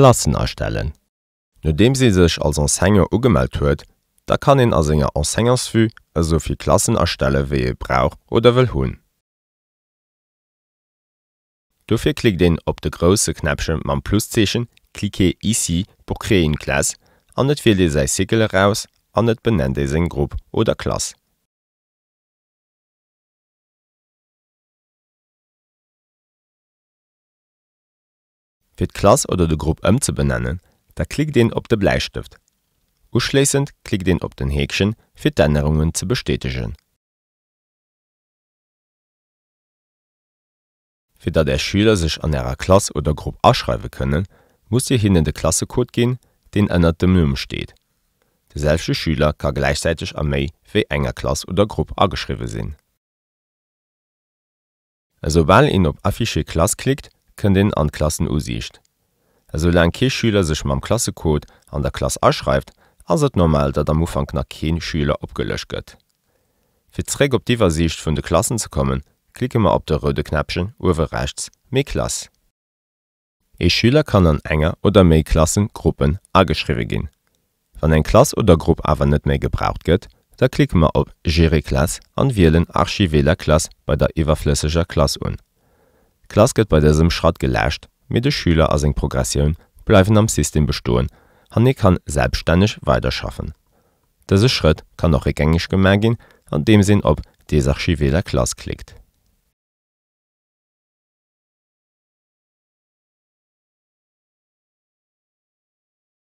Klassen erstellen. Nodem sie sech als Ensenger ugemeldt huet, da kann en as enger Ensengersvu esovi Klassen erstelle wie e brauch oder will hunn. Dofir klick den op de grosse Knäpchen mam Pluszeechen klike ici pour une classe an net fir de sei Sikel heraus an net benennt de seg Grupp oder Klasse. Fir d' Klas oder de Grupp ëm ze benennen, da klick den op de Bleistift. Uschlesend klick den op den Häkchen fir d'Ännerungen ze bestätigen. Fi dat der Schüler sech an ärrer Klas oder Grupp aschreiwe kënnen, muss ihr hin in de Klassecode gin, den ënnert dem Numm steht. Deselsche Schüler ka gleichzeitig am méi fir enger Klas oder Grupp ageschriwe sinn. Sobal in op affiche Klas klickt, kën den an Klassen usicht. eso lang Keschüler sech mam Klassecode an der Klasse aschreift, ass et normal, dat am Ufang nach Keen Schüler opgelöscht gëtt. Firrég op Diwer Sicht vun de Klassen ze kommen, klicke ma op der röde Knäpchen uwe rechts méi Klass. E Schüler kann an enger oder méi Klassen Gruppen ageschriwe ginn. Wann eng Klass oder Grupp awer net méi gebraucht gëtt, da klicke ma op Gereklass an wieelen Archiveler Klass bei der iwwerflüssiger Klasse un. Klas gëtt bei dessem Schrat gelächt, mit de Schüler as eng Progressioun bleiwen am System bestoen, han e kann selbstständig weiterschaffen. Dëse Schritt kann noch regängig gemerk gin, an dem sinn op Desarchiveler Klas klickt.